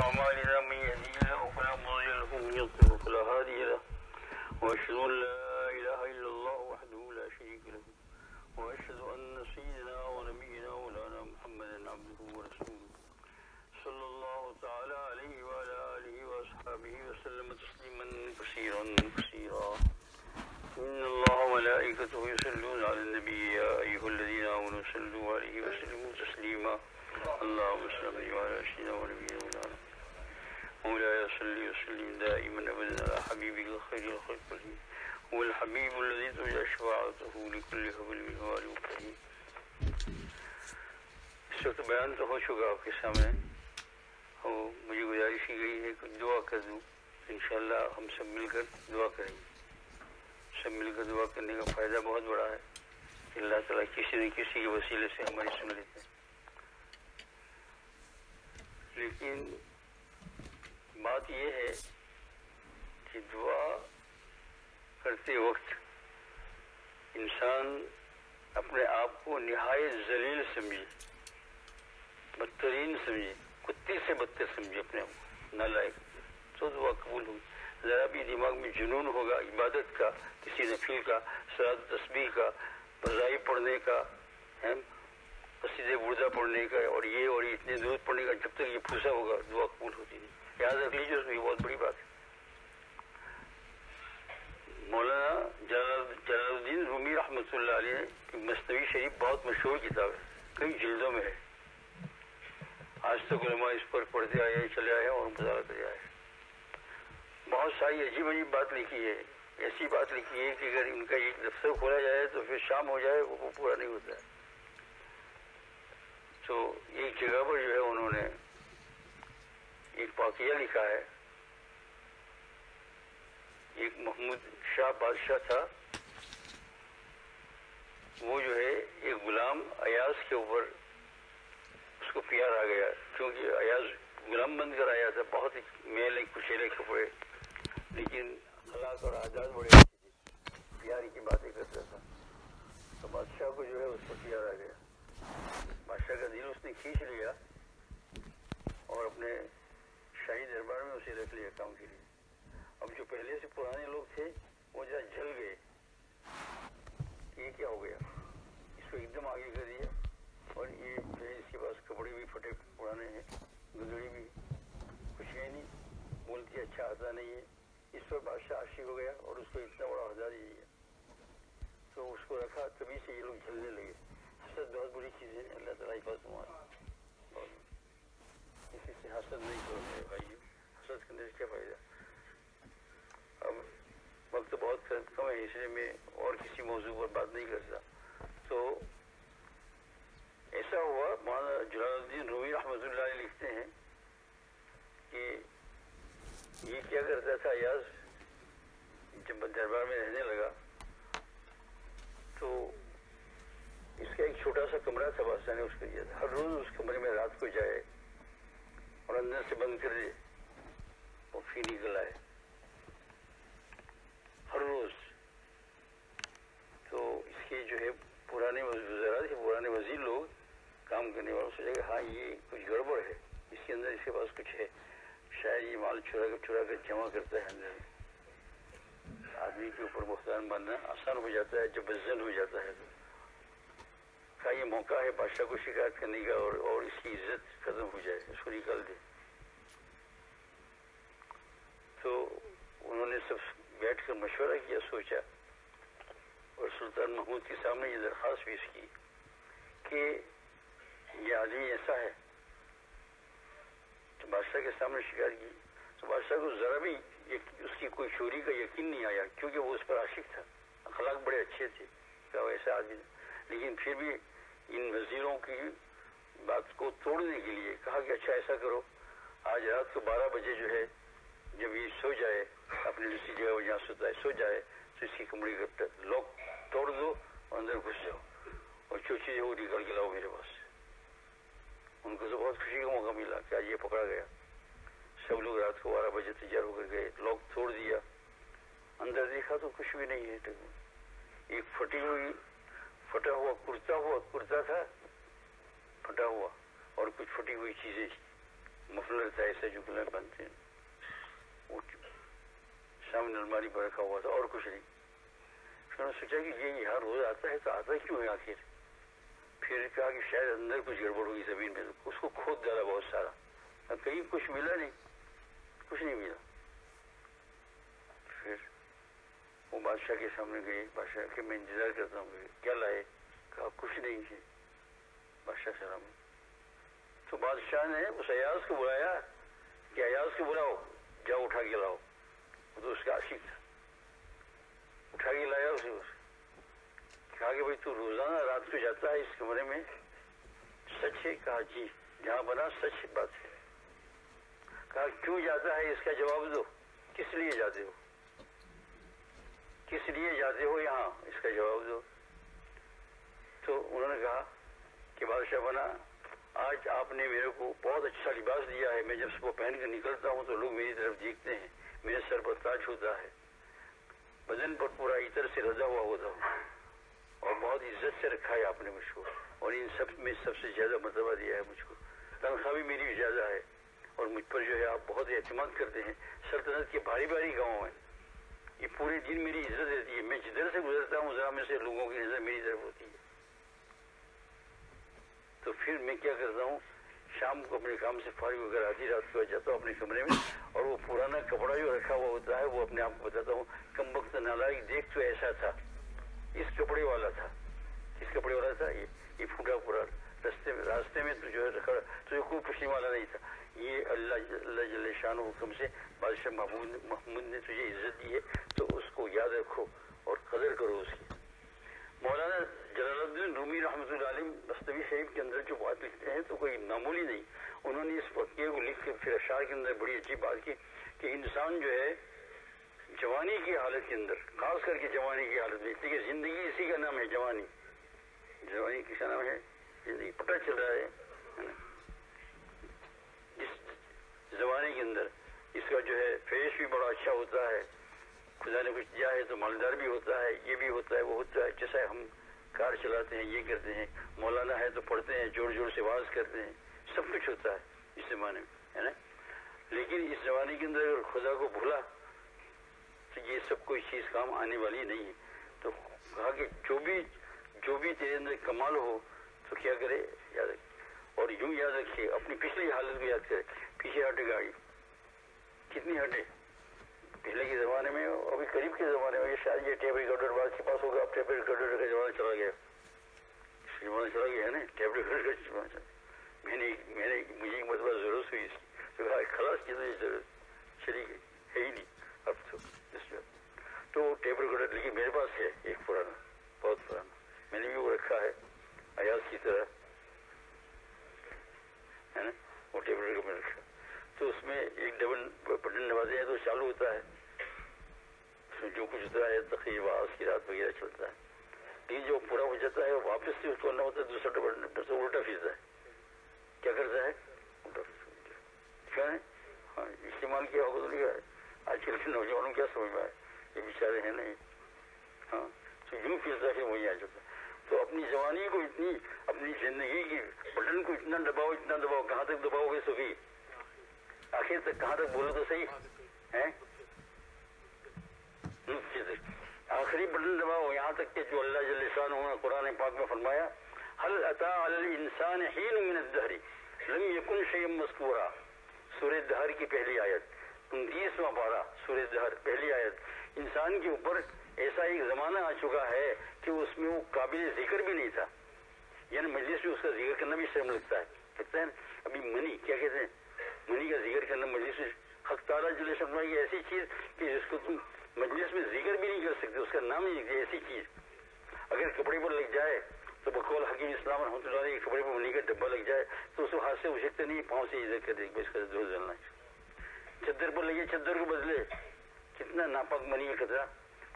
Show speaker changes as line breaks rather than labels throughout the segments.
أعمالنا من يهدي الله فلا مضل له ومن يضلل فلا هادي له وأشهد أن لا إله إلا الله وحده لا شريك له وأشهد أن سيدنا ونبينا مولانا محمدا عبده ورسوله صلى الله تعالى عليه وعلى آله وأصحابه وسلم تسليما كثيرا. كثيرا إن الله وملائكته يصلون على النبي يا أيها الذين آمنوا صلوا عليه وسلموا تسليما اللهم صل على سيدنا ونبينا مولاي صل وسلم دائما أبدا على حبيبك خير الخلق كلهم هو الحبيب الذي ترجى شفاعته لكل قبل من وال مكرم اس وقت بیان تو ہو چکا آپ کے سامنے. اور مجھے گزارش کی گئی ہے کہ دعا کر دوں. انشاءاللہ ہم سب مل کر دعا کریں گے. سب مل کر دعا کرنے کا فائدہ بہت بڑا ہے. کہ اللہ تعالیٰ کسی نہ کسی کے وسیلے سے ہماری سن لیتے ہیں لیکن بات یہ ہے کہ دعا کرتے وقت انسان اپنے آپ کو نہایت ذلیل سمجھے، بدترین سمجھے، کتے سے بدتر سمجھے اپنے آپ کو، نالائق۔ تو دعا قبول ہوگی۔ ذرا بھی دماغ میں جنون ہوگا، عبادت کا، کسی نفیل کا سراد تسبیح کا بزائی پڑھنے کا قصید بردہ پڑھنے کا، اور یہ اور یہ اتنے دودھ پڑھنے کا، جب تک یہ پھوسا ہوگا، دعا قبول ہوتی نہیں یاد رکھ لیجیے اس میں بہت بڑی بات ہے مولانا جلال الدین رومی رحمۃ اللہ علیہ کی مصنوعی شریف بہت مشہور کتاب ہے کئی جلدوں میں ہے آج تک علماء اس پر پڑھتے آئے ہیں چلے آئے ہیں اور مطالعہ کرے آئے ہیں بہت ساری عجیب عجیب بات لکھی ہے ایسی بات لکھی ہے کہ اگر ان کا ایک دفتر کھولا جائے تو پھر شام ہو جائے وہ پورا نہیں ہوتا ہے تو ایک جگہ پر جو ہے انہوں نے ایک واقعہ لکھا ہے۔ ایک محمود شاہ بادشاہ تھا۔ وہ جو ہے، ایک غلام ایاز کے اوپر اس کو پیار آ گیا۔ کیونکہ ایاز غلام بند کر آیا تھا، بہت میلے کچیلے کپڑے لیکن اخلاق اور آزاد بڑے اچھے پیار کی باتیں کرتا تھا۔ تو بادشاہ کو جو ہے اس کو پیار آ گیا۔ بادشاہ کا دل اس نے کھینچ لیا اور اپنے شاہی دربار میں اسے رکھ لیا کام کے لیے۔ اب جو پہلے سے پرانے لوگ تھے، وہ ذرا جل گئے۔ یہ کیا ہو گیا؟ اس کو ایک دم آگے کر دیا۔ اور یہ جو ہے، اس کے پاس کپڑے بھی پھٹے، پرانے ہیں، گدڑی بھی۔ کچھ ہے نہیں، بولتی اچھا آتا نہیں ہے۔ اس پر بادشاہ عاشق ہو گیا اور اس کو اتنا بڑا عہدہ دے دیا۔ تو اس کو رکھا، تبھی سے یہ لوگ جلنے لگے۔ حسد بہت بری چیز ہے، اللہ تعالیٰ حفاظ تمہارا اسی سے حسد نہیں کرو میرے بھائی حسد کرنے سے کیا فائدہ اب وقت بہت کم ہے اس لیے میں اور کسی موضوع پر بات نہیں کرتا تو ایسا ہوا مولانا جلال الدین رومی رحمۃ اللہ علیہ لکھتے ہیں کہ یہ کیا کرتا تھا یاز جب دربار میں رہنے لگا تو اس کا ایک چھوٹا سا کمرہ تھا بادشاہ نے اس کو دیا تھا۔ ہر روز اس کمرے میں رات کو جائے۔ اور اندر سے بند کر دے اور پھر نکل آئے۔ ہر روز تو اس کے جو ہے پرانے وزراء تھے پرانے وزیر لوگ کام کرنے والوں سوچا کہ ہاں یہ کچھ گڑبڑ ہے۔ اس کے اندر اس کے پاس کچھ ہے۔ شاید یہ مال چورا کر چورا کر جمع کرتا ہے اندر۔ آدمی کے اوپر مختار بننا آسان ہو جاتا ہے، جب بزن ہو جاتا ہے۔ تو کا یہ موقع ہے، بادشاہ کو شکایت کرنے کا اور اور اس کی عزت ختم ہو جائے، اس کو نکال دے۔ تو انہوں نے سب بیٹھ کر مشورہ کیا، سوچا۔ اور سلطان محمود کے سامنے یہ درخواست پیش کی کہ یہ آدمی ایسا ہے۔ تو بادشاہ کے سامنے شکایت کی۔ تو بادشاہ کو ذرا بھی اس کی کوئی چوری کا یقین نہیں آیا، کیونکہ وہ اس پر عاشق تھا۔ اخلاق بڑے اچھے تھے کیا ایسا آدمی لیکن پھر بھی ان وزیروں کی بات کو توڑنے کے لیے کہا کہ اچھا ایسا کرو۔ آج رات کو بارہ بجے جو ہے، جب یہ سو جائے، اپنی دوسری جگہ جہاں سوتا ہے سو جائے، تو اس کی کمڑی کا لوک توڑ دو اور اندر گھس جاؤ۔ اور جو چیز ہے وہ نکال کے لاؤ میرے پاس ان کو تو بہت خوشی کا موقع ملا کہ آج یہ پکڑا گیا۔ سب لوگ رات کو بارہ بجے تیار ہو کر گئے لاک توڑ دیا۔ اندر دیکھا تو کچھ بھی نہیں ہے۔ ایک پھٹی ہوئی پھٹا ہوا کرتا ہوا کرتا تھا، پھٹا ہوا، اور کچھ پھٹی ہوئی چیزیں مفلر تھا، ایسے جو گلے بنتے ہیں۔ وہ سامنے الماری پر رکھا ہوا تھا، اور کچھ نہیں۔ پھر نے سوچا کہ یہ یہاں روز آتا ہے، تو آتا کیوں ہے آخر؟ پھر کہا کہ شاید اندر کچھ گڑبڑ ہوئی زمین میں اس کو کھود ڈالا بہت سارا۔ کہیں کچھ ملا نہیں، کچھ نہیں ملا پھر وہ بادشاہ کے سامنے گئی بادشاہ کہ میں انتظار کرتا ہوں کیا لائے، کہا، کچھ نہیں ہے بادشاہ سلام تو بادشاہ نے اس ایاز کو بلایا کہ ایاز کو بلاؤ، جاؤ، اٹھا کے لاؤ۔ وہ تو اس کا عاشق تھا۔ اٹھا کے لایا اسے اس کہا کہ بھائی تو روزانہ رات کو جاتا ہے اس کمرے میں۔ سچ ہے؟ کہا جی جہاں بنا سچ بات ہے۔ کہا، کیوں جاتا ہے؟ اس کا جواب دو۔ کس لیے جاتے ہو؟ کس لیے جاتے ہو یہاں؟ اس کا جواب دو۔ تو انہوں نے کہا کہ بادشاہ بنا، آج آپ نے میرے کو بہت اچھا لباس دیا ہے۔ میں جب صبح پہن کر نکلتا ہوں تو لوگ میری طرف دیکھتے ہیں۔ میرے سر پر تاج ہوتا ہے۔ بدن پر پورا عطر سے رضا ہوا ہوتا ہوں۔ اور بہت عزت سے رکھا ہے آپ نے مجھ کو۔ اور ان سب میں سب سے زیادہ مرتبہ دیا ہے مجھ کو۔ تنخواہ بھی میری زیادہ ہے۔ اور مجھ پر جو ہے آپ بہت اعتماد کرتے ہیں۔ سلطنت کے بھاری بھاری گاؤں ہیں۔ یہ پورے دن میری عزت رہتی ہے۔ میں جدھر سے گزرتا ہوں، ذرا میں سے لوگوں کی نظر میری طرف ہوتی ہے۔ تو پھر میں کیا کرتا ہوں؟ شام کو اپنے کام سے فارغ ہو کر آدھی رات کو آ جاتا ہوں اپنے کمرے میں اور وہ پرانا کپڑا جو رکھا ہوا ہوتا ہے، وہ اپنے آپ کو بتاتا ہوں، کم وقت نالائق، دیکھ تو ایسا تھا۔ اس کپڑے والا تھا۔ اس کپڑے والا تھا، یہ پھوٹا پورا رستے میں، راستے میں تو جو ہے، رکھا، تو کوئی پوچھنے والا نہیں تھا۔ یہ اللہ اللہ جل شان و حکم سے بادشاہ محمود محمود نے تجھے عزت دی ہے، تو اس کو یاد رکھو اور قدر کرو اس کی۔ مولانا جلال الدین رومی رحمۃ اللہ علیہ مستوی شریف کے اندر جو بات لکھتے ہیں تو کوئی معمولی نہیں۔ انہوں نے اس واقعے کو لکھ کے پھر اشعار کے اندر بڑی اچھی بات کی کہ انسان جو ہے جوانی کی حالت کے اندر، خاص کر کے جوانی کی حالت میں کہ زندگی اسی کا نام ہے جوانی۔ جوانی کس کا نام ہے؟ زندگی پتہ چل رہا ہے اس زمانے کے اندر اس کا جو ہے فیش بھی بڑا اچھا ہوتا ہے۔ خدا نے کچھ دیا ہے تو مالدار بھی ہوتا ہے، یہ بھی ہوتا ہے، وہ ہوتا ہے۔ جیسا ہم کار چلاتے ہیں، یہ کرتے ہیں۔ مولانا ہے تو پڑھتے ہیں، جوڑ جوڑ سے واز کرتے ہیں۔ سب کچھ ہوتا ہے اس زمانے میں، ہے نا؟ لیکن اس زمانے کے اندر اگر خدا کو بھولا تو یہ سب کوئی چیز کام آنے والی نہیں ہے۔ تو کہا کہ جو بھی جو بھی تیرے اندر کمال ہو تو کیا کرے؟ یاد رکھے اور یوں یاد رکھیے، اپنی پچھلی حالت کو یاد کرے۔ پیچھے ہٹے گاڑی۔ کتنی ہٹے؟ پہلے کے زمانے میں ابھی قریب کے زمانے میں شاید یہ ٹیپ ریکارڈر بعد کے پاس ہوگا، اب ٹیپ ریکارڈر کا زمانہ چلا گیا۔ زمانہ چلا گیا ہے نا؟ ٹیپ ریکارڈر کا زمانہ چلا میں نے میں نے، مجھے ایک مرتبہ ضرورت ہوئی اس کی۔ تو خلاص کی تو ضرورت چلی گئی، ہے ہی نہیں۔ اب تو اس میں، تو ٹیپ ریکارڈر، لیکن میرے پاس ہے ایک پرانا، بہت پرانا۔ میں نے بھی وہ رکھا ہے ایاز کی طرح۔ ہے نا؟ وہ ٹیپ ریکارڈر میں رکھا۔ تو اس میں ایک ڈبل بٹن نوازے ہیں تو چالو ہوتا ہے۔ اس میں جو کچھ ہوتا ہے تقریب آواز کی رات وغیرہ چلتا ہے۔ لیکن جو پورا ہو جاتا ہے، واپس سے اس کو کرنا ہوتا ہے، دوسرا ڈبل سے الٹا پھرتا ہے۔ کیا کرتا ہے الٹا کیا ہے؟ ہاں استعمال کیا ہوگا تو نہیں ہے۔ آج کل کے نوجوانوں کیا سمجھ میں آئے؟ یہ بیچارے ہیں نہیں۔ ہاں تو یوں پھرتا ہے وہیں آ جاتا ہے۔ تو اپنی جوانی کو اتنی، اپنی زندگی کی بٹن کو اتنا دباؤ اتنا دباؤ، کہاں تک دباؤ گے سبھی؟ آخر تک کہاں تک بولو تو صحیح؟ ہے۔ آخری بٹن دباؤ یہاں تک کہ جو اللہ جل شان ہونا قرآن پاک میں فرمایا حل عطا الانسان حین من الدہری لم یکن شیم مذکورا۔ سورہ دہر کی پہلی آیت۔ انتیسواں پارا سورہ دہر، پہلی آیت۔ انسان کے اوپر ایسا ایک زمانہ آ چکا ہے کہ اس میں وہ قابل ذکر بھی نہیں تھا۔ یعنی مجلس میں اس کا ذکر کرنا بھی شرم لگتا ہے۔ لگتا ہے ابھی منی، کیا کہتے ہیں؟ منی کا ذکر کرنا مجلس میں حق تعالیٰ جل شکما یہ ایسی چیز کہ جس کو تم مجلس میں ذکر بھی نہیں کر سکتے، اس کا نام ہی نہیں ایسی چیز۔ اگر کپڑے پر لگ جائے تو بقول حکیم اسلام رحمۃ اللہ علیہ کپڑے پر منی کا ڈبا لگ جائے تو اس کو ہاتھ سے اچھکتے نہیں، پاؤں سے ادھر کر دے اس کا دھو جلنا چدر پر لگے، چدر کو بدلے۔ کتنا ناپاک منی کا خطرہ۔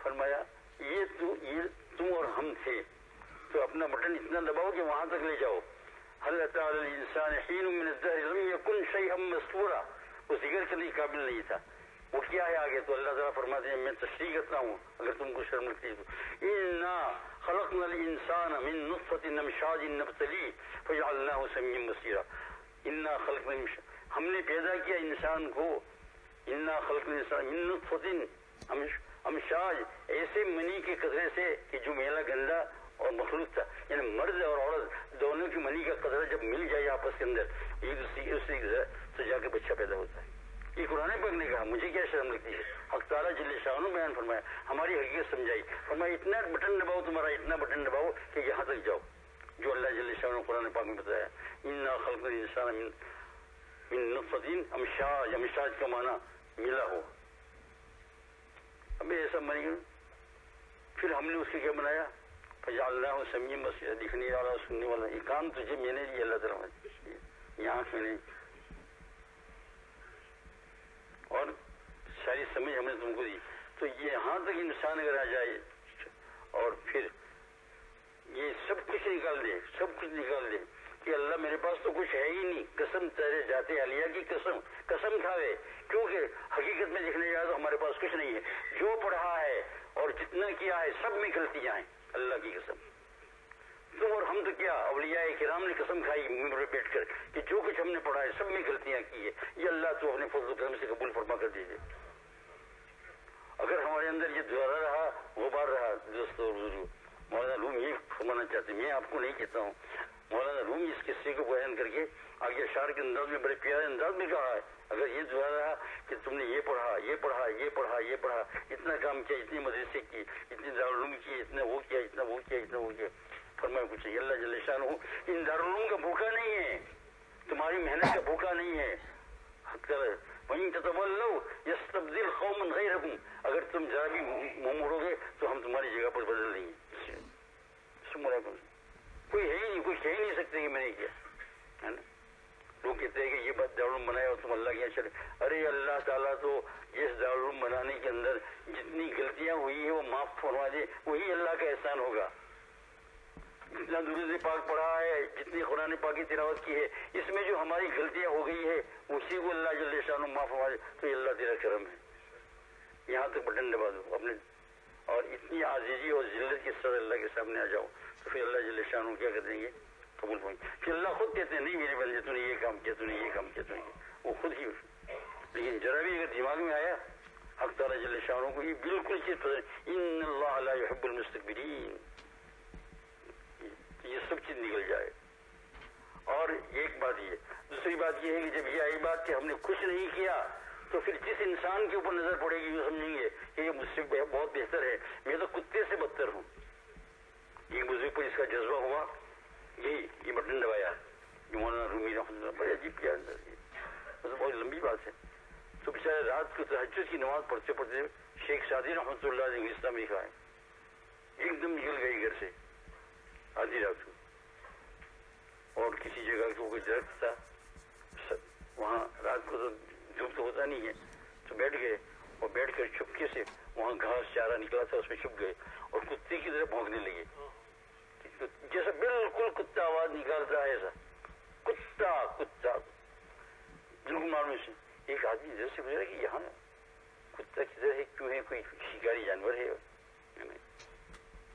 فرمایا، یہ تو یہ تم اور ہم تھے۔ تو اپنا بٹن اتنا دباؤ کہ وہاں تک لے جاؤ۔ اللہ تعالی انسان حین من الدہر لم یکن شیئا مستورا وہ ذکر کرنے قابل نہیں تھا وہ کیا ہے آگے تو اللہ تعالیٰ فرماتے ہیں میں تشریح کرتا ہوں اگر تم کو شرم لگتی تو انا خلقنا الانسان من نطفة نمشاج نبتلی فجعلناه سميعا بصيرا. انا خلقنا ہم نے پیدا کیا انسان کو. انا خلق انسان منفطن ہم شاج ایسے منی کے قطرے سے کہ جو میلا گندا اور مخلوق تھا. یعنی مرد اور عورت کی منی کا قطرہ جب مل جائے آپس کے اندر ایک دوسرے کے تو جا کے بچہ پیدا ہوتا ہے۔ یہ قرآن پاک نے کہا، مجھے کیا شرم لگتی ہے؟ حق تعالیٰ جل شاہ بیان فرمایا، ہماری حقیقت سمجھائی۔ فرمایا، اتنا بٹن دباؤ تمہارا، اتنا بٹن دباؤ کہ یہاں تک جاؤ۔ جو اللہ جل شاہ نے قرآن پاک میں بتایا ان خلق انسان من من نطفین امشاج امشاج کا معنی ملا ہو۔ اب ایسا بن پھر ہم نے اس کے کیا بنایا؟ فجعلناہ سمیع بصیر دکھنے والا سننے والا، یہ کام تجھے میں نے دیا اللہ تعالیٰ یہاں سے نہیں۔ اور ساری سمجھ ہم نے تم کو دی۔ تو یہاں تک انسان اگر آ جائے اور پھر یہ سب کچھ نکال دے، سب کچھ نکال دے کہ اللہ میرے پاس تو کچھ ہے ہی نہیں۔ قسم تیرے جاتے علیہ کی قسم قسم کھاوے کیونکہ حقیقت میں دیکھنے جائے تو ہمارے پاس کچھ نہیں ہے۔ جو پڑھا ہے اور جتنا کیا ہے، سب میں غلطیاں ہیں۔ اللہ کی قسم۔ تم اور ہم تو کیا، اولیاء کرام نے قسم کھائی ممبر بیٹھ کر کہ جو کچھ ہم نے پڑھا ہے، سب میں غلطیاں کی ہے یہ اللہ تو اپنے فضل کرم سے قبول فرما کر دیجیے اگر ہمارے اندر یہ دوبارہ رہا غبار رہا دوستوں مولانا روم یہ فرمانا چاہتے میں آپ کو نہیں کہتا ہوں۔ مولانا روم اس قصے کو بیان کر کے آگے اشار کے انداز میں، بڑے پیارے انداز میں کہا ہے۔ اگر یہ دعا رہا کہ تم نے یہ پڑھا یہ پڑھا یہ پڑھا یہ پڑھا، اتنا کام کیا، اتنی مدرسے کی، اتنی دارالعلوم کی، اتنا وہ کیا، اتنا وہ کیا، اتنا وہ کیا۔ فرمایا کچھ اللہ جل شان ہوں ان دارالعلوم کا بھوکا نہیں ہے، تمہاری محنت کا بھوکا نہیں ہے۔ وہیں تتولو یستبدل قوما غیرکم اگر تم ذرا بھی منہ موڑو گے تو ہم تمہاری جگہ پر بدل دیں گے۔ کوئی ہے ہی نہیں، کوئی کہہ ہی نہیں سکتے کہ میں نے کیا، ہے نا؟ لوگ کہتے ہیں کہ یہ بات دارالعلوم بنایا اور تم اللہ کے یہاں ارے اللہ تعالیٰ، تو جس دارالعلوم بنانے کے اندر جتنی غلطیاں ہوئی ہیں، وہ معاف فرما دے، وہی اللہ کا احسان ہوگا۔ جتنا درود پاک پڑھا ہے، جتنی قرآن پاک کی تلاوت کی ہے، اس میں جو ہماری غلطیاں ہو گئی ہے اسی کو اللہ جل شان معاف فرما دے، تو یہ اللہ تیرا کرم ہے۔ یہاں تک بٹن دبا دو، اپنے اور اتنی عزیزی اور ذلت کے ساتھ اللہ کے سامنے آ جاؤ، تو پھر اللہ جل شاہ کیا کر دیں گے؟ قبول پائیں پھر اللہ خود کہتے ہیں، نہیں میرے بندے، تو نے یہ کام کیا، تو نے یہ کام کیا، تو نے یہ وہ خود ہی لیکن ذرا بھی اگر دماغ میں آیا، حق تعالیٰ جل شاہ کو یہ بالکل چیز پسند ان اللہ لا يحب المستقبرین یہ سب چیز نکل جائے۔ اور ایک بات یہ دوسری بات یہ ہے کہ جب یہ آئی بات کہ ہم نے کچھ نہیں کیا، تو پھر جس انسان کے اوپر نظر پڑے گی وہ سمجھیں گے کہ یہ مجھ سے بہت بہتر ہے۔ میں تو کتے سے بدتر ہوں۔ یہ بزرگ پر اس کا جذبہ ہوا۔ یہی یہ بٹن دبایا۔ جو مولانا رومی رحمۃ اللہ بڑے عجیب کیا اندر بہت لمبی بات ہے۔ تو بیچارے رات کو تحجد کی نماز پڑھتے پڑھتے شیخ سعدی رحمۃ اللہ نے انگلستان میں لکھا ہے ایک دم نکل گئی گھر سے۔ آدھی رات کو۔ اور کسی جگہ کو کوئی درخت تھا۔ وہاں رات کو تو دھوپ تو ہوتا نہیں ہے۔ تو بیٹھ گئے۔ اور بیٹھ کر چھپکے سے وہاں گھاس چارہ نکلا تھا، اس میں چھپ گئے۔ اور کتے کی طرح بھونکنے لگے۔ جیسا بالکل کتا آواز نکالتا ہے ایسا۔ کتا کتا۔ بالکل معلوم سے ایک آدمی ادھر سے گزرا کہ یہاں کتا کدھر ہے کیوں ہے کوئی شکاری جانور ہے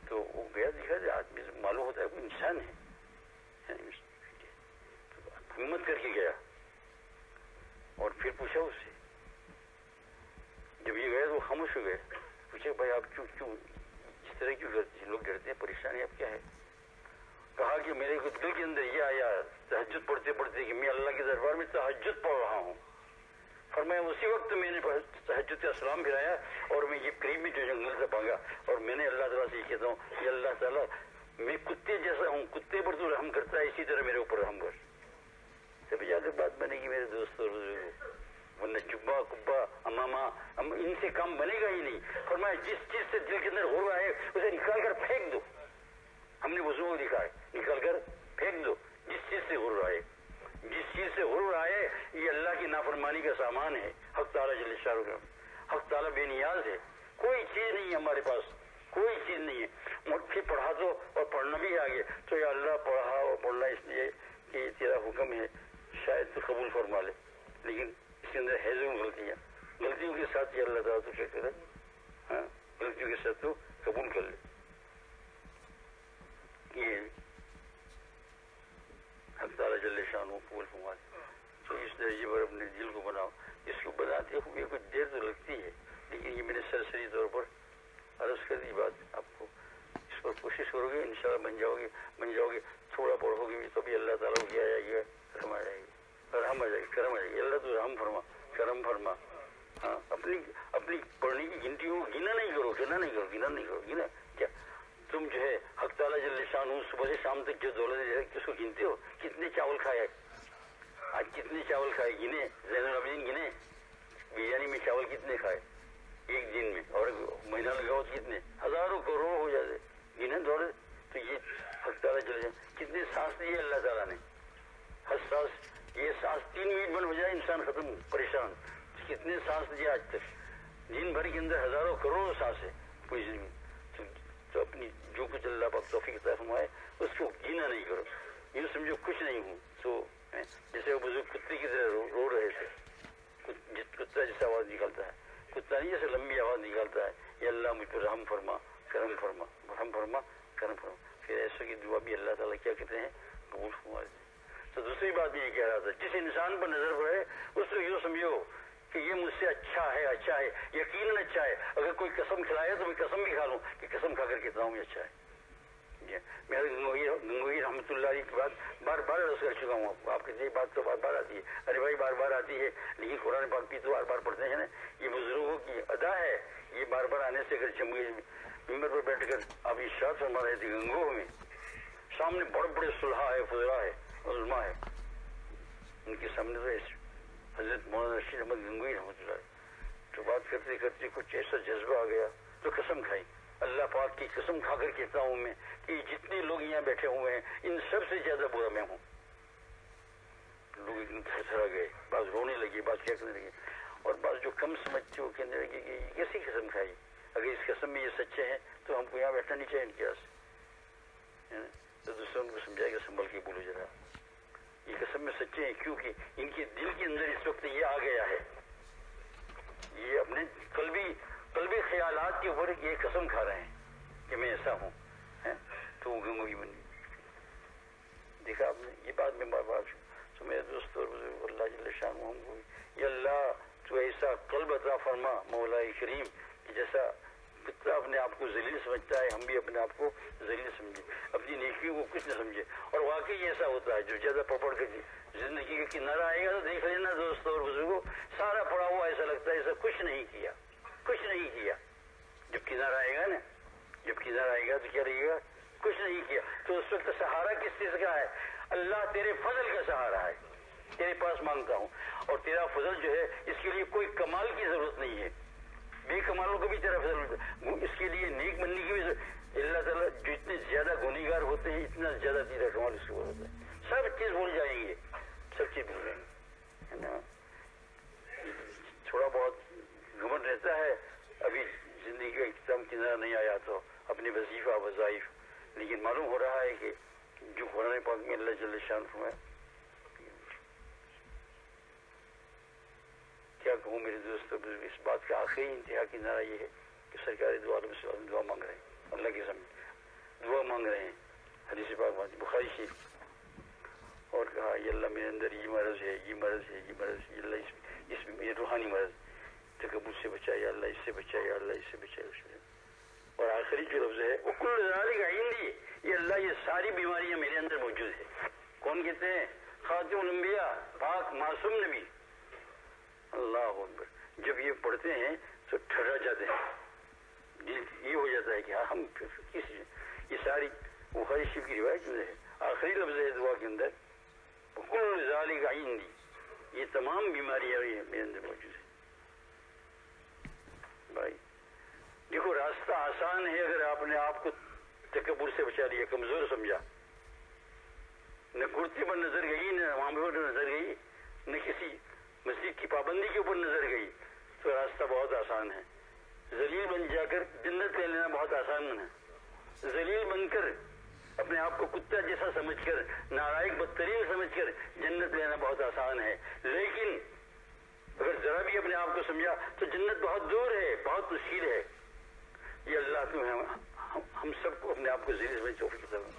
تو وہ گیا دیکھا آدمی سے معلوم ہوتا ہے کوئی انسان ہے ہمت کر کے گیا اور پھر پوچھا اس سے جب یہ گئے تو وہ خاموش ہو گئے پوچھے بھائی آپ کیوں کیوں اس طرح کیوں ڈرتے لوگ ڈرتے ہیں پریشانی اب کیا ہے کہا کہ میرے کو دل کے اندر یہ آیا تحجد پڑھتے پڑھتے کہ میں اللہ کے دربار میں تحجد پڑھ رہا ہوں۔ فرمایا، اسی وقت میں نے تحجد کا سلام پھرایا اور میں یہ قریب میں جو جنگل سے بھاگا اور میں نے اللہ تعالیٰ سے یہ کہتا ہوں کہ اللہ تعالیٰ، میں کتے جیسا ہوں، کتے پر تو رحم کرتا ہے، اسی طرح میرے اوپر رحم کر۔ تب جا کر بات بنے گی میرے دوست اور ورنہ چبا، کبا، اماما ان سے کام بنے گا ہی نہیں۔ فرمایا، جس چیز سے دل کے اندر ہو رہا ہے، اسے نکال کر پھینک دو۔ ہم نے وضو دکھا ہے۔ نکال کر پھینک دو۔ جس چیز سے ہو رہا ہے جس چیز سے ہو رہا ہے یہ اللہ کی نافرمانی کا سامان ہے۔ حق تعالیٰ جل شاہ حق تعالیٰ بے نیاز ہے۔ کوئی چیز نہیں ہے ہمارے پاس۔ کوئی چیز نہیں ہے۔ مٹھی پڑھا دو اور پڑھنا بھی آگے۔ تو یا اللہ پڑھا اور پڑھنا اس لیے کہ تیرا حکم ہے، شاید تو قبول فرما لے۔ لیکن اس کے اندر ہے غلطیاں۔ غلطیوں کے ساتھ یہ اللہ تعالیٰ تو کیا کرے؟ ہاں غلطیوں کے ساتھ تو قبول کر لے۔ یہ حق تعالیٰ جل شاہ قبول فرما تو اس درجے پر اپنے دل کو بناؤ اس کو بناتے ہوئے کچھ دیر تو لگتی ہے، لیکن یہ میں نے سرسری طور پر عرض کر دی بات آپ کو۔ اس پر کوشش کرو گے، انشاءاللہ بن جاؤ گے، بن جاؤ گے، تھوڑا پڑھو گے تو بھی اللہ تعالیٰ کیا جائے گا کرم آ جائے گی۔ رحم آ جائے گی، کرم آ جائے گی۔ اللہ تو رحم فرما، کرم فرما۔ ہاں اپنی اپنی پڑھنے کی گنتی کو گنا نہیں کرو، گنا نہیں کرو، گنا نہیں کرو، گنا کیا؟ تم جو ہے، حق تعالیٰ جل شان ہوں صبح سے شام تک جو دولت ہے کس کو گنتے ہو؟ کتنے چاول کھائے آج کتنے چاول کھائے؟ گنے زین العابدین گنے؟ بریانی میں چاول کتنے کھائے؟ ایک دن میں، اور مہینہ لگاؤ کتنے؟ ہزاروں کروڑوں ہو جاتے گنے دوڑے تو یہ حق تعالیٰ چلے کتنے سانس دیے اللہ تعالیٰ نے؟ ہر سانس، یہ سانس تین منٹ بند ہو جائے، انسان ختم، پریشان۔ کتنے سانس دیے آج تک؟ دن بھر کے اندر ہزاروں کروڑوں سانس ہے پوری زندگی تو, اپنی جو کچھ اللہ پاک توفیق عطا فرمائے اس کو گینا نہیں کرو یوں سمجھو کچھ نہیں ہوں تو جیسے وہ بزرگ کتے کی طرح رو, رو رہے تھے کتا جیسے آواز نکالتا ہے کتا نہیں جیسے لمبی آواز نکالتا ہے یہ اللہ مجھ پر رحم فرما کرم فرما رحم فرما کرم فرما پھر ایسے کی دعا بھی اللہ تعالیٰ کیا کہتے ہیں قبول فرما تو دوسری بات یہ کہہ رہا تھا جس انسان پر نظر پڑے اس کو یوں سمجھو کہ یہ مجھ سے اچھا ہے اچھا ہے، یقیناً اچھا ہے۔ اگر کوئی قسم کھلائے تو میں قسم بھی کھا لوں کہ قسم کھا کر کتنا ہوں اچھا ہے۔ میں گنگوئی رحمۃ اللہ علیہ کی بات بار بار عرض کر چکا ہوں۔ آپ کی بات تو بار بار آتی ہے۔ ارے بھائی، بار بار آتی ہے۔ لیکن قرآن پاک بھی تو بار بار پڑھتے ہیں نا۔ یہ بزرگوں کی ادا ہے۔ یہ بار بار آنے سے اگر چمگے ممبر پر بیٹھ کر آپ اشاعت فرما رہے تھے گنگو میں سامنے بڑے بڑے صلحہ ہے فضرا ہے علماء ہے۔ ان کے سامنے تو ایسے حضرت مولانا رشید احمد گنگوئی رحمۃ اللہ تو بات کرتے کرتے کچھ ایسا جذبہ آ گیا تو قسم کھائی۔ اللہ پاک کی قسم کھا کر کہتا ہوں میں کہ جتنے لوگ یہاں بیٹھے ہوئے ہیں، ان سب سے زیادہ برا میں ہوں۔ لوگ اتنے تھرا گئے، بعض رونے لگے، بعض کیا کرنے لگے۔ اور بعض جو کم سمجھتے وہ کہنے لگے کہ یہ کیسی قسم کھائی؟ اگر اس قسم میں یہ سچے ہیں تو ہم کو یہاں بیٹھنا نہیں چاہیے ان کے پاس۔ تو دوسروں کو سمجھائے گا سنبھل کے بولو ذرا۔ یہ قسم میں سچے ہیں، کیونکہ ان کے دل کے اندر اس وقت یہ آ گیا ہے۔ یہ اپنے قلبی قلبی خیالات کے اوپر یہ قسم کھا رہے ہیں کہ میں ایسا ہوں تو وہ گنگوئی بن دیکھا آپ نے، یہ بات میں بار بار تو میرے دوست اور بزرگ، اللہ جل شان ہوں یہ اللہ تو ایسا قلب عطا فرما مولا کریم، کہ جیسا کتنا اپنے آپ کو ذلیل سمجھتا ہے، ہم بھی اپنے آپ کو ذلیل سمجھے اپنی نیکیوں کو کچھ نہ سمجھے اور واقعی ایسا ہوتا ہے، جو زیادہ پپڑ کر زندگی کا کنارہ آئے گا تو دیکھ لینا دوستوں اور بزرگوں سارا پڑا ہوا ایسا لگتا ہے ایسا کچھ نہیں کیا۔ کچھ نہیں کیا۔ جب کنارہ آئے گا نا، جب کنارہ آئے گا تو کیا رہے گا؟ کچھ نہیں کیا۔ تو اس وقت سہارا کس چیز کا ہے؟ اللہ تیرے فضل کا سہارا ہے۔ تیرے پاس مانگتا ہوں۔ اور تیرا فضل جو ہے، اس کے لیے کوئی کمال کی ضرورت نہیں ہے۔ بے کمالوں کو بھی تیرا فضل اس کے لیے نیک بننے کی بھی اللہ تعالیٰ جو اتنے زیادہ گنیگار ہوتے ہیں، اتنا زیادہ تیرا کمال اس کو ہوتا ہے۔ سب چیز بھول جائیں گے۔ سب چیز بھول جائیں گے۔ ہے نا؟ تھوڑا بہت گمن رہتا ہے۔ ابھی زندگی کا اختتام کنارہ نہیں آیا تو اپنے وظیفہ وظائف، لیکن معلوم ہو رہا ہے کہ جو قرآن پاک میں اللہ جل شان فرمائے کیا کہوں میرے دوست اس بات کا آخری انتہا کنارہ یہ ہے کہ سرکاری دعا دعا مانگ رہے ہیں۔ اللہ کے سامنے دعا مانگ رہے ہیں۔ حدیث پاک بات بخاری شریف۔ اور کہا یہ اللہ میرے اندر یہ مرض ہے، یہ مرض ہے، یہ مرض ہے یہ اللہ اس اس میں یہ روحانی مرض تکبر سے بچائے اللہ اس سے بچائے اللہ اس سے بچائے اور آخری جو لفظ ہے، وہ کل ذالک عندی۔ یہ اللہ یہ ساری بیماریاں میرے اندر موجود ہے کون کہتے ہیں؟ خاتم الانبیاء، پاک معصوم نبی۔ اللہ اکبر۔ جب یہ پڑھتے ہیں تو ٹھہرا جاتے ہیں۔ یہ ہو جاتا ہے کہ ہاں ہم کس یہ ساری بخاری شریف کی روایت میں ہے۔ آخری لفظ ہے دعا کے اندر۔ کل ذالک عندی یہ تمام بیماریاں میرے اندر موجود ہیں۔ بھائی، دیکھو، راستہ آسان ہے اگر آپ نے آپ کو تکبر سے بچا لیا، کمزور سمجھا۔ نہ کرتی پر نظر گئی، نہ وہاں پر نظر گئی، نہ کسی مسجد کی پابندی کے اوپر نظر گئی تو راستہ بہت آسان ہے۔ ذلیل بن جا کر جنت لے لینا بہت آسان ہے۔ ذلیل بن کر اپنے آپ کو کتا جیسا سمجھ کر، نارائک بدترین سمجھ کر جنت لینا بہت آسان ہے۔ لیکن اگر ذرا بھی اپنے آپ کو سمجھا تو جنت بہت دور ہے، بہت مشکل ہے۔ یہ اللہ تمہیں ہم سب کو اپنے آپ کو ذریعے میں چوک کرتا ہوں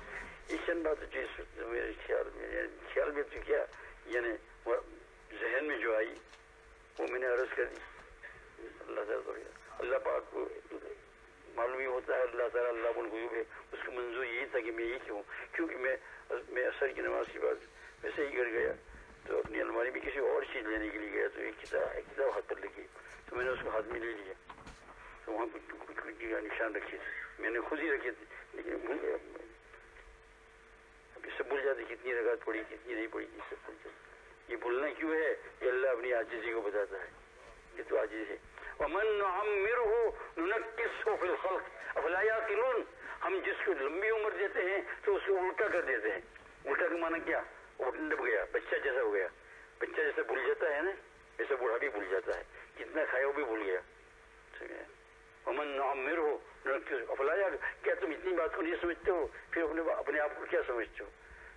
یہ چند بات چیز میرے خیال میں خیال میں تو کیا یعنی ذہن میں جو آئی، وہ میں نے عرض کر دی۔ اللہ تعالیٰ اللہ پاک کو معلوم ہی ہوتا ہے، اللہ تعالیٰ اللہ بن غیوب ہے۔ اس کا منظور یہی تھا کہ میں یہی کہوں۔ کیونکہ میں میں اثر کی نماز کے بعد ویسے ہی گر گیا، تو اپنی الماری میں کسی اور چیز لینے کے لیے گیا، تو ایک کتاب ایک کتاب ہاتھ پر لگی۔ تو میں نے اس کو ہاتھ میں لے لیا۔ تو وہاں کچھ کچھ نشان رکھے تھے میں نے خود ہی رکھے تھے لیکن بھول گیا۔ ابھی سب بھول جاتے کتنی رگات پڑی، کتنی نہیں پڑی یہ سب بھول جاتے۔ یہ بھولنا کیوں ہے یہ اللہ اپنی عاجزی کو بتاتا ہے یہ تو عاجز ہے۔ ومن نعمره ننكسه في الخلق۔ افلا يعقلون؟ ہم جس کو لمبی عمر دیتے ہیں تو اس کو الٹا کر دیتے ہیں۔ الٹا کا معنی کیا؟ وہ ڈب گیا، بچہ جیسا ہو گیا۔ بچہ جیسا بھول جاتا ہے نا ایسا بوڑھا بھی بھول جاتا ہے۔ کتنا کھایا وہ بھی بھول گیا۔ ٹھیک ہے امن نعمر ہو افلایا کیا تم اتنی بات کو نہیں سمجھتے ہو؟ پھر اپنے اپنے آپ کو کیا سمجھتے ہو؟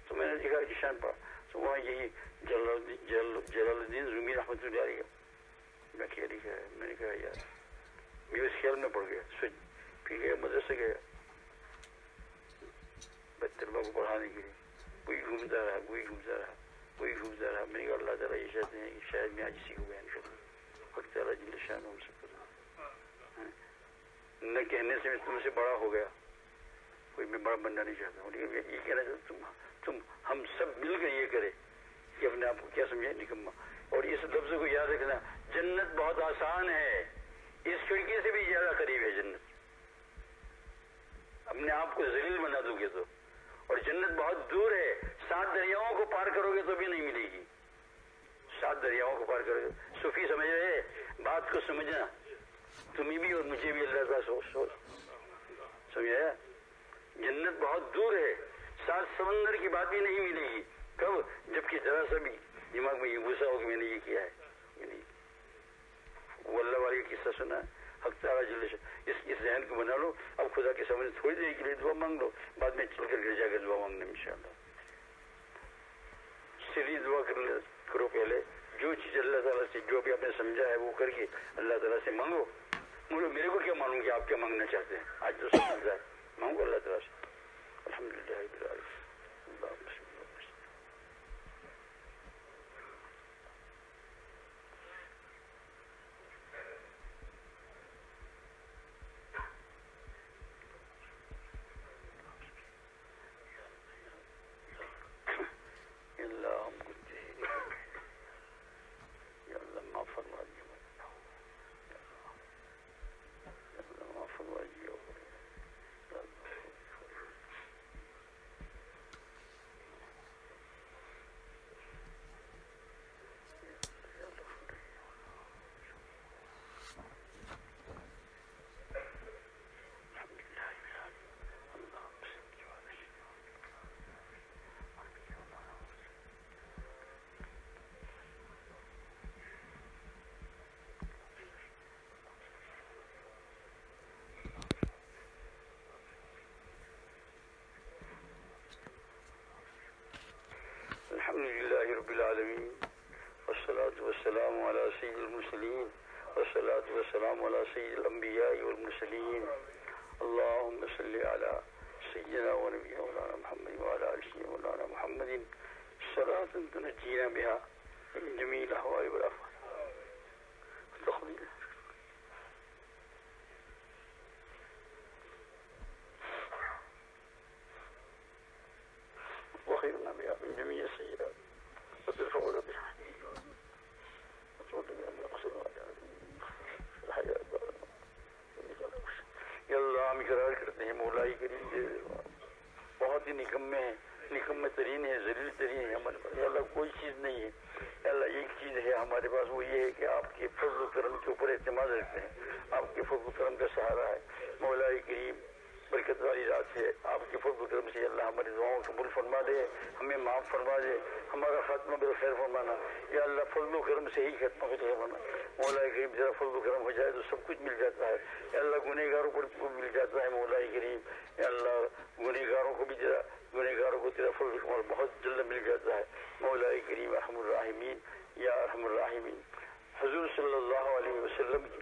تو میں نے دیکھا کشان پڑا تو وہاں یہی جلال الدین رومی رحمت اللہ علیہ۔ میں کیا لکھا ہے، میں نے کہا، یار، میں اس خیال میں پڑ گیا۔ سوچ، پھر گیا مدرسے گیا۔ طلبا کو پڑھانے کے لیے۔ کوئی گھومتا رہا، کوئی گھومتا رہا، کوئی گھومتا رہا۔ میں نے کہا، اللہ تعالیٰ یہ چاہتے ہیں کہ شاید میں آج اسی کو بیان کروں۔ وقت تعالیٰ جل شان ہم سے کروں ہاں۔ نہ کہنے سے میں تم سے بڑا ہو گیا۔ کوئی میں بڑا بننا نہیں چاہتا۔ ہوں لیکن میں یہ کہنا چاہتا تم تم ہم سب مل کر یہ کرے کہ اپنے آپ کو کیا سمجھے؟ نکما اور اس لفظ کو یاد رکھنا، جنت بہت آسان ہے۔ اس کھڑکی سے بھی زیادہ قریب ہے جنت۔ اپنے آپ کو ذلیل بنا دو گے تو۔ اور جنت بہت دور ہے۔ سات دریاؤں کو پار کرو گے تو بھی نہیں ملے گی۔ سات دریاؤں کو پار کرو گے۔ صوفی سمجھ رہے بات کو سمجھنا۔ تمہیں بھی اور مجھے بھی اللہ کا سوچ سوچ سمجھا جنت بہت دور ہے۔ سات سمندر کی بات بھی نہیں ملے گی۔ کب؟ جبکہ ذرا سا بھی دماغ میں یہ غصہ ہو کہ میں نے یہ کیا ہے۔ وہ اللہ والے کا قصہ سنا۔ حق تعالیٰ جل اس اس ذہن کو بنا لو۔ اب خدا کے سامنے تھوڑی دیر کے لیے دعا مانگ لو۔ بعد میں چل کر گھر جا کر دعا مانگنا ان شاء اللہ سیدھی دعا کر کرو پہلے۔ جو چیز اللہ تعالیٰ سے جو بھی آپ نے سمجھا ہے وہ کر کے اللہ تعالیٰ سے مانگو۔ مجھے میرے کو کیا معلوم کہ آپ کیا مانگنا چاہتے ہیں؟ آج تو سمجھ ہے۔ مانگو اللہ تعالیٰ سے۔ الحمد للہ لله رب العالمين والصلاة والسلام على سيد المرسلين والصلاة والسلام على سيد الأنبياء والمرسلين اللهم صل على سيدنا ونبينا مولانا محمد وعلى آل سيدنا مولانا محمد صلاة تنجينا بها من جميع الأحوال والأفعال وتقضي وخيرنا بها من جميع السيئات وترفعنا بها وتردنا من القصر الحياة یا اللہ ہم اقرار کرتے ہیں مولا کریم کے بہت ہی نکمے ہیں نکمے ترین ہے ذلیل ترین ہے ہمارے پاس اللہ کوئی چیز نہیں ہے۔ اللہ ایک چیز ہے، ہمارے پاس وہ یہ ہے کہ آپ کے فضل و کرم کے اوپر اعتماد رکھتے ہیں۔ آپ کے فضل و کرم کا سہارا ہے۔ مولا کریم برکت والی رات ہے آپ کے فضل و کرم سے اللہ ہماری دعاؤں قبول فرما دے، ہمیں معاف فرما دے۔ ہمارا خاتمہ بالخیر فرمانا، یا اللہ فضل و کرم سے ہی ختم ہو فرمانا مولا کریم ذرا فضل و کرم ہو جائے تو سب کچھ مل جاتا ہے۔ اللہ گنہ گاروں کو مل جاتا ہے مولا کریم۔ اللہ گنہ گاروں کو بھی ذرا گنہ گاروں کو تیرا فضل و بہت جلد مل جاتا ہے۔ مولا کریم رحم الرحمین یا رحم الرحمین حضور صلی اللہ علیہ وسلم کی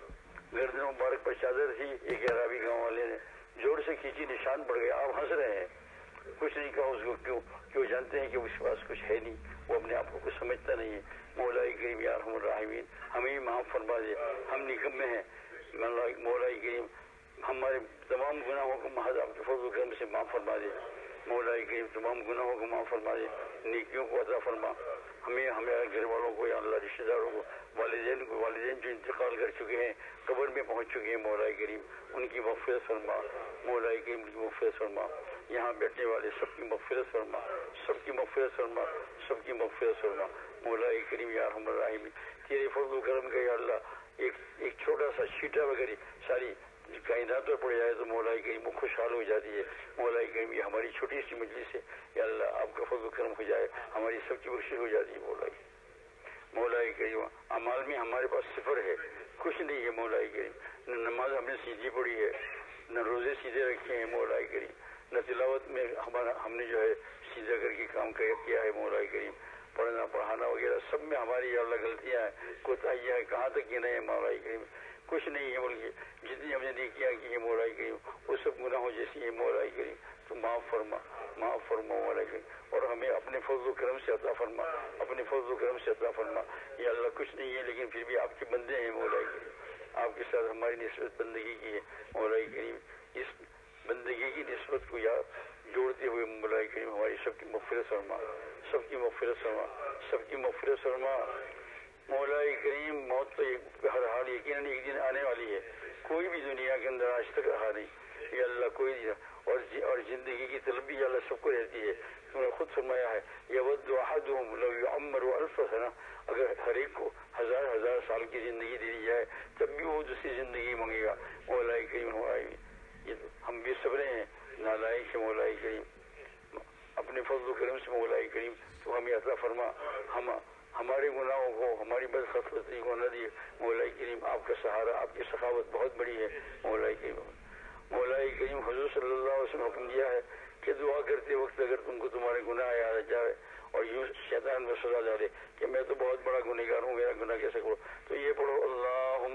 گردن مبارک پر چادر تھی، ایک عرابی گاؤں والے نے جوڑ سے کھینچی، نشان پڑ گیا۔ آپ ہنس رہے ہیں۔ کچھ نہیں کہا اس کو کیوں؟ کہ وہ جانتے ہیں کہ اس کے پاس کچھ ہے نہیں؟ وہ اپنے آپ کو کچھ سمجھتا نہیں ہے۔ مولا کریم، یا رحم الرحمین ہمیں معاف فرما دے۔ ہم نکمے ہیں۔ مولا کریم، ہمارے تمام گناہوں کو محض آپ کے فضل کرم سے معاف فرما دے۔ مولا کریم، تمام گناہوں کو معاف فرما دے۔ نیکیوں کو عطا فرما۔ ہمیں ہمارے گھر والوں کو، یا اللہ رشتے داروں کو، والدین کو، والدین جو انتقال کر چکے ہیں، قبر میں پہنچ چکے ہیں، مولا کریم، ان کی مغفرت فرما۔ مولا کریم کی مغفرت فرما۔ یہاں بیٹھنے والے سب کی مغفرت فرما، سب کی مغفرت فرما، سب کی مغفرت فرما۔ مولا کریم یا رحم الرحیم تیرے فضل و کرم کا یا اللہ، ایک ایک چھوٹا سا چھیٹا وغیرہ ساری کائنات پر پڑ جائے تو مولا کریم خوشحال ہو جاتی ہے۔ مولا کریم یہ ہماری چھوٹی سی مجلس ہے۔ یا اللہ، آپ کا فضل و کرم ہو جائے، ہماری سب کی بخشی ہو جاتی ہے مولا مولا کریم امال میں ہمارے پاس صفر ہے۔ کچھ نہیں ہے مولا کریم۔ نہ نماز ہم نے سیدھی پڑھی ہے، نہ روزے سیدھے رکھے ہیں مولا کریم۔ تلاوت میں ہمارا ہم نے جو ہے سیدھا کر کے کام کیا ہے مولا کریم۔ پڑھنا پڑھانا وغیرہ سب میں ہماری اللہ غلطیاں ہیں۔ کوتاہیاں ہیں کہاں تک یہ نہیں ہے مولا کریم؟ کچھ نہیں ہے بلکہ جتنی ہم نے نہیں کیا کہ یہ مولا کریم، وہ سب گناہوں جیسی ہے مولا کریم۔ تو معاف فرما معاف فرما مولا کریم۔ اور ہمیں اپنے فضل و کرم سے عطا فرما۔ اپنے فضل و کرم سے عطا فرما۔ یہ اللہ کچھ نہیں ہے لیکن پھر بھی آپ کے بندے ہیں مولا کریم۔ آپ کے ساتھ ہماری نسبت بندگی کی ہے مولا کریم۔ اس بندگی کی نسبت کو یاد جوڑتے ہوئے مولا کریم ہماری سب کی مغفرت فرما، سب کی مغفرت فرما، سب کی مغفرت فرما۔ مولا کریم موت تو ہر حال یقیناً ایک دن آنے والی ہے۔ کوئی بھی دنیا کے اندر آج تک رہا نہیں۔ یہ اللہ کوئی نہیں اور جی، اور زندگی کی طلب بھی اللہ سب کو رہتی ہے۔ تم نے خود فرمایا ہے یہ ود احدهم لو يعمر الف سنہ۔ اگر ہر ایک کو ہزار ہزار سال کی زندگی دے دی جائے، تب بھی وہ دوسری زندگی مانگے گا۔ مولا کریم یہ ہم بھی صبرے ہیں نالائق ہے مولا کریم، اپنے فضل و کرم سے مولا کریم، تو ہمیں عطا فرما، ہم ہمارے گناہوں کو، ہماری بدخصلتی کو نہ دیے۔ مولا کریم، آپ کا سہارا، آپ کی سخاوت بہت بڑی ہے۔ مولا کریم مولا کریم حضور صلی اللہ علیہ وسلم حکم دیا ہے کہ دعا کرتے وقت اگر تم کو تمہارے گناہ یاد جائے اور یوں شیطان میں سزا ڈالے کہ میں تو بہت بڑا گنہگار ہوں، میرا گناہ کیسے کرو تو یہ پڑھو اللہ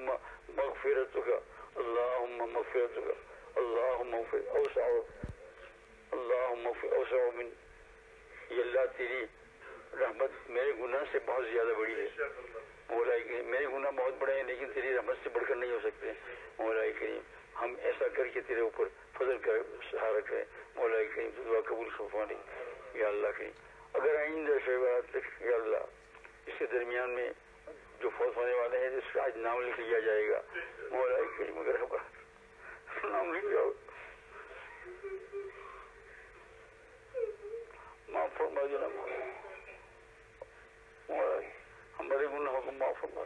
مغفرت کا اللہ مغفرت کا اللہ مغفر اوسع اللہ مغفر اوسع من یہ اللہ تیری رحمت میرے گناہ سے بہت زیادہ بڑی ہے۔ مولا کریم، میرے گناہ بہت بڑے ہیں، لیکن تیری رحمت سے بڑھ کر نہیں ہو سکتے۔ مولا کریم، ہم ایسا کر کے تیرے اوپر فضل کر سہارا کریں۔ مولا کریم دعا قبول خفانی یا اللہ کریم، اگر آئندہ شعبات یا اللہ، اس کے درمیان میں جو فوت ہونے والے ہیں، جس کا آج نام لکھ لیا جائے گا۔ مولا کریم، اگر نام معاف فرما دینا ہمارے گناہوں کو معاف فرما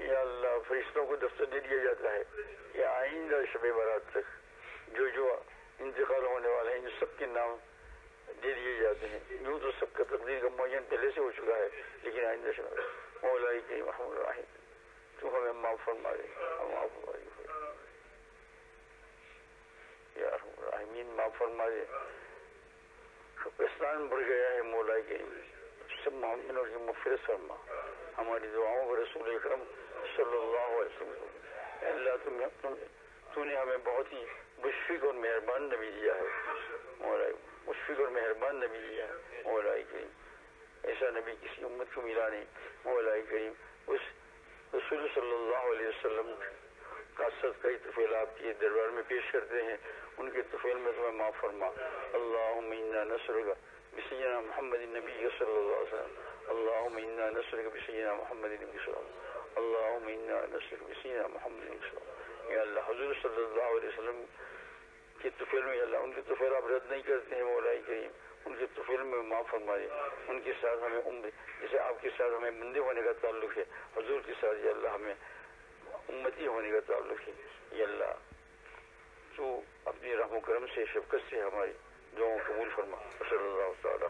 یا اللہ فرشتوں کو دفتر دے دیا جاتا ہے کہ آئندہ شب برات تک جو جو انتقال ہونے والے ہیں جو سب کے نام دے دیے جاتے ہیں یوں تو سب کا تقدیر کا معین پہلے سے ہو چکا ہے لیکن آئندہ شب مولا کی محمد الرحیم تو ہمیں معاف فرما دے ہم معاف فرما دے یا رحمین معاف فرما دے اسلام بڑھ گیا ہے مولا کے سب محمد اور مغفرت فرما ہماری دعاؤں کو رسول اکرم صلی اللہ علیہ وسلم اللہ تم تم تو نے ہمیں بہت ہی مشفق اور مہربان نبی دیا ہے مولا مشفق اور مہربان نبی دیا ہے مولا کریم ایسا نبی کسی امت کو ملا نہیں مولا کریم اس رسول صلی اللہ علیہ وسلم کا صدقہ طفیل آپ کے دربار میں پیش کرتے ہیں۔ ان کے طفیل میں تمہیں معاف فرما۔ اللہم انا نصرک بسینا محمد النبی صلی اللہ علیہ وسلم۔ اللہم انا نصرک بسینا محمد النبی صلی اللہ علیہ وسلم۔ اللہم انا نصرک بسینا محمد النبی صلی اللہ علیہ وسلم۔ یا اللہ، حضور صلی اللہ علیہ وسلم کے طفیل میں یا اللہ، ان کے طفیل آپ رد نہیں کرتے ہیں مولا کریم۔ ان کے طفیل میں معاف فرمائے ان کے ساتھ ہمیں عمر جیسے آپ کے ساتھ ہمیں بندے ہونے کا تعلق ہے، حضور کے ساتھ یہ اللہ ہمیں امتی ہونے کا تعلق ہے۔ یہ اللہ، تو اپنی رحم و کرم سے، شفقت سے ہماری دعاؤں قبول فرما۔ صلی اللہ تعالیٰ